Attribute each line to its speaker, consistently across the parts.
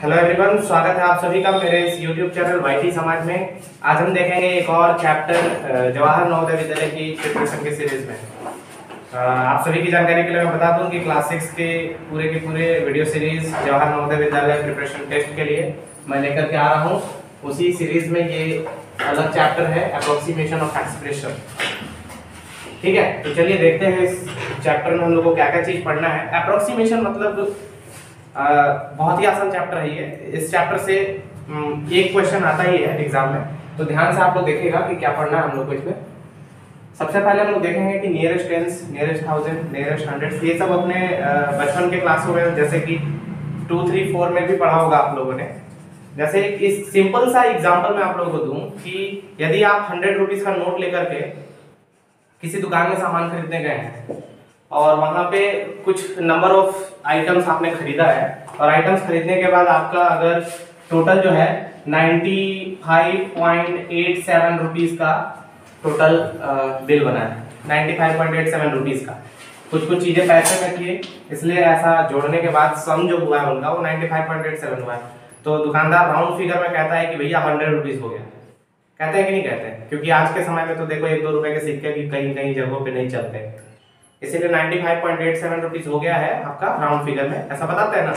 Speaker 1: Hello everyone स्वागत है आप सभी का मेरे इस यूट्यूब चैनल वाईटी समाज में। आज हम देखेंगे एक और चैप्टर जवाहर नवोदय विद्यालय की प्रिपरेशन की सीरीज़ में। आप सभी की जानकारी के लिए मैं बता दूँ कि क्लास सिक्स के पूरे के पूरे video series Jawahar Navodaya Vidyalaya preparation test के लिए मैं लेकर के आ रहा हूँ। उसी सीरीज़ में ये अलग चैप्टर है अप्रोक्सीमेशन ऑफ़ एक्सप्रेशन ठीक है तो चलिए देखते हैं इस चैप्टर में हम लोग को क्या क्या चीज़ पढ़ना है। अप्रोक्सीमेशन मतलब बहुत ही आसान चैप्टर है ये। इस चैप्टर से एक क्वेश्चन आता ही है एग्ज़ाम में। तो ध्यान से आप लोग देखिएगा कि क्या पढ़ना है हम लोग को इसमें। सबसे पहले हम लोग देखेंगे कि nearest tens nearest thousand nearest hundred ये सब अपने बचपन के क्लासों में जैसे कि टू थ्री फोर में भी पढ़ा होगा आप लोगों ने। जैसे इस सिंपल सा एग्जांपल मैं आप लोगों को दूँ कि यदि आप हंड्रेड रुपीज़ का नोट लेकर के किसी दुकान में सामान खरीदने गए हैं और वहाँ पे कुछ नंबर ऑफ़ आइटम्स आपने खरीदा है। और आइटम्स खरीदने के बाद आपका अगर टोटल जो है 95.87 रुपीस का टोटल बिल बना है। 95.87 रुपीस का। कुछ कुछ चीज़ें पैसे में थी इसलिए ऐसा जोड़ने के बाद सम जो हुआ है उनका, वो 95.87 हुआ है। तो दुकानदार राउंड फिगर में कहता है कि भैया हंड्रेड रुपीज़ हो गया। कहते हैं कि नहीं कहते? क्योंकि आज के समय में तो देखो एक दो रुपए के सिक्के भी कहीं कहीं जगहों पे नहीं चलते। इसीलिए 95.87 रुपीस हो गया है आपका राउंड फिगर में। ऐसा बताते हैं ना।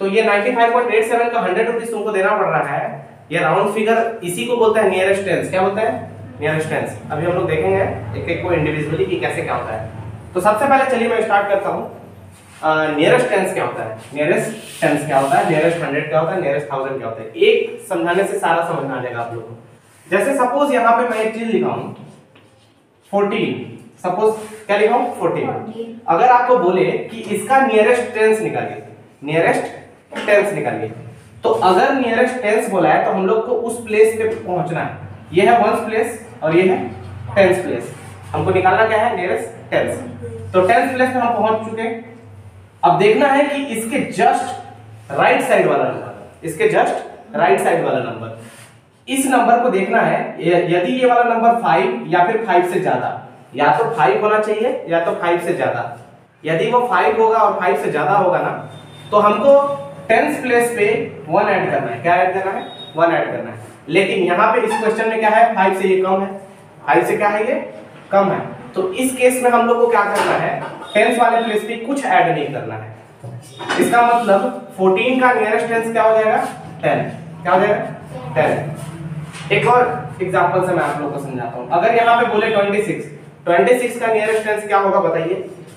Speaker 1: तो ये 95.87 का 100 रुपीस तुमको देना पड़ रहा है। ये राउंड फिगर इसी को बोलते हैं नियरेस्ट टेंस क्या बोलते हैं? नियरेस्ट टेंस अभी हम लोग देखेंगे एक एक को इंडिविजुअली कि कैसे क्या होता है। तो सबसे पहले चलिए मैं स्टार्ट करता हूँ। नियरेस्ट टेंस क्या होता है? नियरेस्ट टेंस क्या होता है? नियरेस्ट हंड्रेड क्या होता है? नियरेस्ट थाउज़ेंड क्या होता है? एक समझाने से सारा समझ में आ जाएगा आप लोगों को। जैसे सपोज़ यहाँ पे मैं एक चीज़ लिखा हूँ फोर्टीन सपोज़ क्या लिखा हूँ फोर्टीन अगर आपको बोले कि इसका नियरेस्ट टेंस निकालिए नियरेस्ट टेंस निकालिए तो अगर नियरेस्ट टेंस बोला है तो हम लोग को उस प्लेस पे पहुँचना है। ये है वंस प्लेस और ये है टेंस प्लेस हमको निकालना क्या है? नियरेस्ट टेंस तो टेंस प्लेस पे हम पहुँच चुके हैं। अब देखना है कि इसके जस्ट राइट साइड वाला नंबर इसके जस्ट राइट साइड वाला नंबर इस नंबर को देखना है यदि ये वाला नंबर फाइव या फिर फाइव से ज़्यादा या तो फाइव होना चाहिए, या तो फाइव से ज़्यादा। यदि वो फाइव होगा और फाइव से ज़्यादा होगा ना तो हमको टेंस प्लेस पे वन ऐड करना है। क्या ऐड करना है? वन ऐड करना है। लेकिन यहाँ पे इस क्वेश्चन में क्या है? फाइव से ये कम है। फाइव से क्या है ये? कम है। तो इस केस में हम लोग को क्या करना है? टेंस वाले प्लेस पे कुछ ऐड नहीं करना है। इसका मतलब 14 का नियरेस्ट टेंस क्या हो जाएगा? 10 क्या हो जाएगा? 10 एक और एग्जांपल से मैं आप लोग को समझाता हूँ। अगर यहाँ पे बोले 26 26 का नियरेस्ट टेंस क्या होगा बताइए?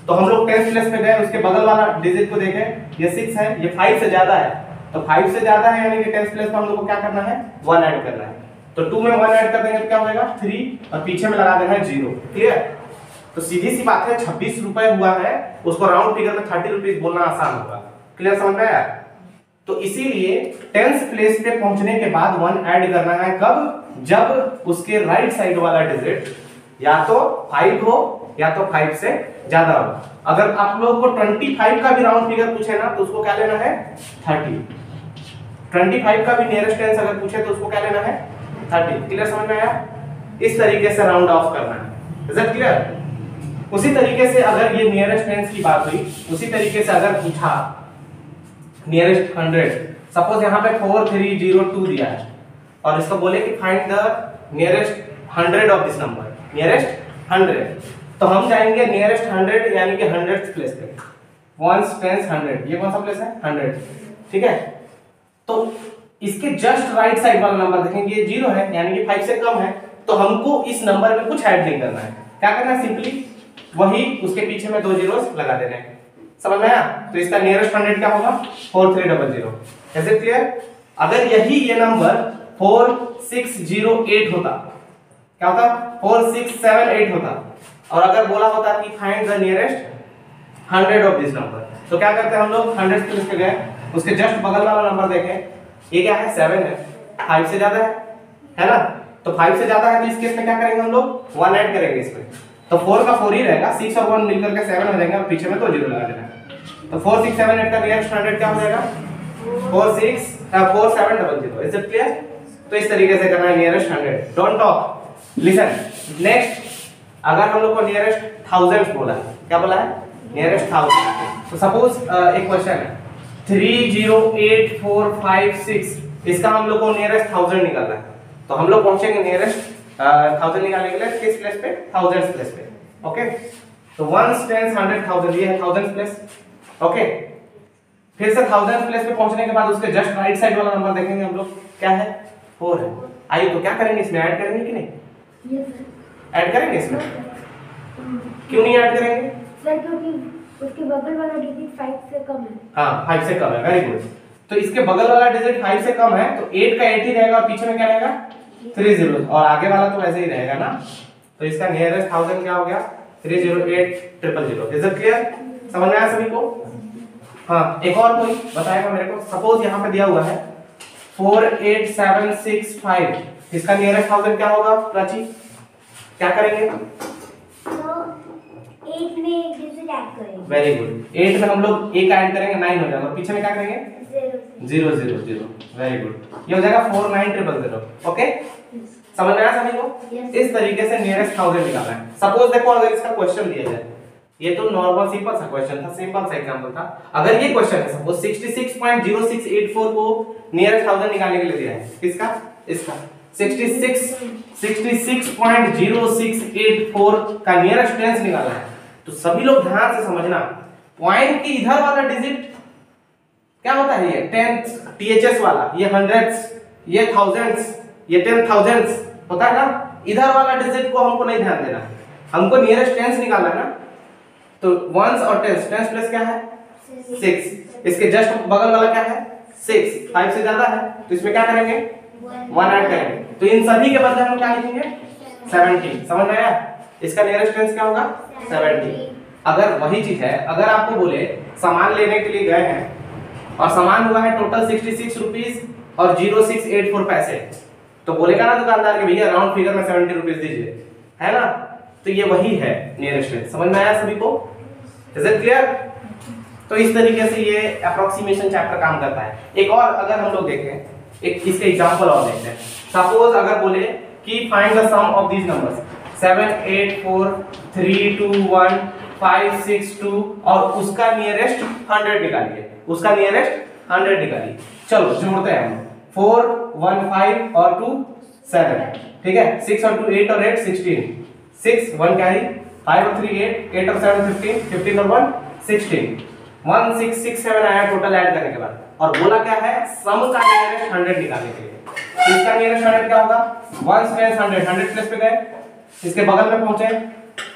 Speaker 1: तो हम लोग टेंस प्लेस पे गए, उसके बगल वाला डिजिट को देखें, ये 6 है, ये 5 से ज़्यादा है। तो 5 से ज़्यादा है, यानी कि टेंस प्लेस पे हम लोग को क्या करना है? 1 ऐड करना है। तो 2 में 1 ऐड कर देंगे तो क्या हो जाएगा 3 और पीछे में लगा देना है 0 क्लियर तो सीधी सी बात है 26 रुपए हुआ है, उसको राउंड फिगर में 30 रुपीस बोलना आसान होगा। क्लियर समझ में आया? तो इसीलिए टेंस प्लेस पे पहुँचने के बाद वन ऐड करना है कब? जब उसके राइट साइड वाला डिजिट या तो फाइव हो, या तो फाइव से ज़्यादा हो। अगर आप लोग को 25 का भी राउंड फिगर पूछे ना तो उसको क्या लेना है? 30 25 का भी नियरेस्ट टेंस अगर पूछे तो उसको क्या लेना है? 30 क्लियर समझ में आया? इस तरीके से राउंड ऑफ़ करना है। क्लियर उसी तरीके से अगर ये नियरेस्ट टेंस की बात हुई, उसी तरीके से अगर पूछा नियरेस्ट हंड्रेड सपोज़ यहाँ पे फोर थ्री ज़ीरो टू दिया है। और इसको बोले कि find the nearest hundred of this number nearest hundred तो हम जाएँगे नियरेस्ट हंड्रेड यानी कि हंड्रेड प्लेस पे। वंस टेंस हंड्रेड ये कौन सा प्लेस है? हंड्रेड ठीक है? तो इसके जस्ट राइट साइड वाला नंबर देखेंगे, ये ज़ीरो है, यानी कि फाइव से कम है। तो हमको इस नंबर में कुछ ऐड नहीं करना है। क्या करना है? सिंपली वही उसके पीछे में दो ज़ीरो लगा देने हैं। समझ में आया? तो इसका नियरेस्ट हंड्रेड क्या होगा? Four three double zero clear अगर यही ये number four six zero eight होता क्या होता? फोर सिक्स सेवन एट होता। और अगर बोला होता कि find the nearest hundred of this number तो क्या करते हैं हम लोग? हंड्रेड प्लेस पे गए। उसके जस्ट बगल वाला नंबर देखें। ये क्या है? सेवन है। फाइव से ज़्यादा है। है ना? तो फाइव से ज़्यादा है तो इस केस में क्या करेंगे हम लोग? वन ऐड करेंगे इसमें तो फोर का फोर ही रहेगा। सिक्स और वन मिलकर के सेवन हो जाएँगे और पीछे में दो ज़ीरो लगा देना तो फोर सिक्स सेवन एट का नियरेस्ट हंड्रेड क्या हो जाएगा? Four six four seven double zero तो इस तरीके से करना है nearest hundred don't talk listen next अगर हम लोग को नियरेस्ट थाउज़ेंड बोला है, क्या बोला है? नियरेस्ट थाउज़ेंड तो सपोज़ एक क्वेश्चन है. Three zero eight four five six इसका हम लोग को नियरेस्ट थाउज़ेंड निकालना है. तो हम लोग पहुँचेंगे नियरेस्ट थाउज़ेंड निकालने के लिए किस प्लेस पे? थाउज़ेंड प्लेस पे. ओके तो वन टेंस हंड्रेड थाउज़ेंड ये है थाउज़ेंड प्लेस ओके फिर से थाउज़ेंड प्लेस पे पहुँचने के बाद उसके जस्ट राइट साइड वाला नंबर देखेंगे हम लोग. क्या है? फोर है. आइए तो क्या करेंगे? इसमें ऐड करेंगे कि नहीं? ऐड करेंगे इसमें? हम्म. क्यों नहीं ऐड करेंगे?
Speaker 2: सर क्योंकि उसके बगल वाला डिजिट फाइव से कम है।
Speaker 1: हाँ 5 से कम है वेरी गुड तो इसके बगल वाला डिजिट 5 से कम है तो 8 का एट ही रहेगा पीछे में क्या रहेगा? थ्री ज़ीरो और आगे वाला तो वैसे ही रहेगा ना? तो इसका नियरेस्ट थाउज़ेंड क्या हो गया? 308000 इज़ इट क्लियर समझ में आया सभी को? हाँ एक और कोई बताएगा मेरे को। सपोज़ यहाँ पे दिया हुआ है। 48765 इसका नियरेस्ट थाउज़ेंड क्या होगा प्राची? क्या करेंगे?
Speaker 2: तो
Speaker 1: वेरी गुड एट में हम लोग एक ऐड करेंगे नाइन हो जाएगा। पीछे में क्या करेंगे?
Speaker 2: Zero
Speaker 1: zero zero very good ये हो जाएगा four nine triple zero okay समझ में आया सभी को
Speaker 2: Yes.
Speaker 1: इस तरीके से नियरेस्ट थाउज़ेंड निकालना है। सपोज़ देखो अगर इसका क्वेश्चन दिया जाए। ये तो नॉर्मल सिंपल सा क्वेश्चन था सिंपल सा एग्जांपल था। अगर ये क्वेश्चन है सपोज़ 66.0684 को नियरेस्ट थाउज़ेंड निकालने के लिए दिया है। किसका? इसका। 66 66.0684 का नियरेस्ट टेंस निकालना है। तो सभी लोग ध्यान से समझना। पॉइंट के इधर वाला डिजिट क्या होता है ये? टेंथ टीएचएस वाला। ये हंड्रेड्स ये थाउजेंड्स ये टेन थाउजेंड्स होता है ना? इधर वाला डिजिट को हमको नहीं ध्यान देना। हमको नियरेस्ट टेंस निकालना है ना? तो वंस और टेंस टेंस प्लस क्या है? सिक्स इसके जस्ट बगल वाला क्या है? सिक्स फाइव से ज़्यादा है। तो इसमें क्या करेंगे? वन ऐड करेंगे तो इन सभी के बदले हम क्या लिखेंगे? सेवेंटी समझ में आया? इसका नियरेस्ट टेंस क्या होगा? सेवेंटी अगर वही चीज़ है, अगर आपको बोले, सामान लेने के लिए गए हैं, और सामान हुआ है टोटल सिक्सटी सिक्स रुपीज़ और ज़ीरो सिक्स एट फोर पैसे तो बोलेगा ना दुकानदार कि भैया राउंड फिगर में सेवेंटी रुपीज़ दीजिए। है ना? तो ये वही है नियरेस्ट टेंस समझ में आया सभी को? इज़ इट क्लियर तो इस तरीके से ये अप्रोक्सीमेशन चैप्टर काम करता है। एक और अगर हम लोग देखें एक इसके एग्जांपल और देखते हैं। सपोज़ अगर बोले कि find the sum of these numbers 7 8 4 3 2 1 5 6 2 और उसका नियरेस्ट 100 निकालिए। उसका नियरेस्ट 100 निकालिए। चलो, जोड़ते हैं हम। 4 1 5 और 2 7 ठीक है? 6 और 2 8 और 8 16 6 1 कैरी 5 और 3 8 8 और 7 15 15 और 1 16 वन सिक्स सिक्स सेवन आया टोटल ऐड करने के बाद। और बोला क्या है? सम का नियरेस्ट हंड्रेड निकालने के लिए। इसका नियरेस्ट हंड्रेड क्या होगा? One plus hundred hundred plus पे गए। इसके बगल में पहुँचे।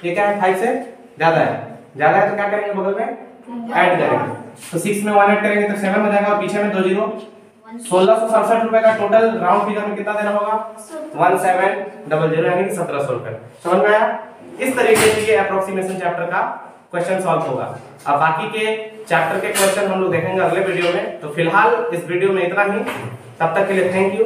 Speaker 1: ये क्या है? फाइव से ज़्यादा है। ज़्यादा है तो क्या करेंगे बगल में? ऐड करेंगे। तो सिक्स में वन ऐड करेंगे तो सेवन हो जाएगा और पीछे में दो ज़ीरो सोलह सौ सड़सठ रुपए का टोटल राउंड फिगर में कितना देना होगा? वन सेवन डबल ज़ीरो यानी सत्रह सौ रुपए। समझ में आया? इस तरीके से ये अप्रोक्सीमेशन चैप्टर का क्वेश्चन सॉल्व होगा। अब बाकी के चैप्टर के क्वेश्चन हम लोग देखेंगे अगले वीडियो में। तो फ़िलहाल इस वीडियो में इतना ही। तब तक के लिए थैंक यू